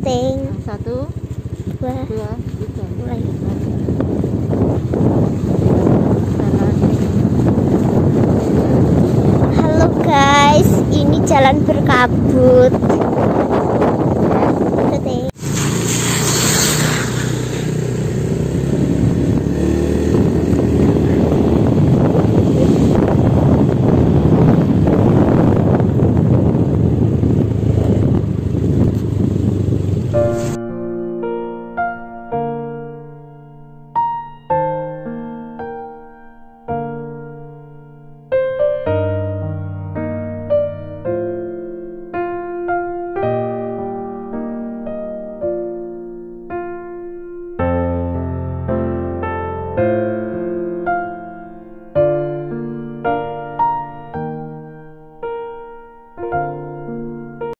Ting. Satu, Dua. dua, tiga. Mulai. Halo guys, ini jalan berkabut.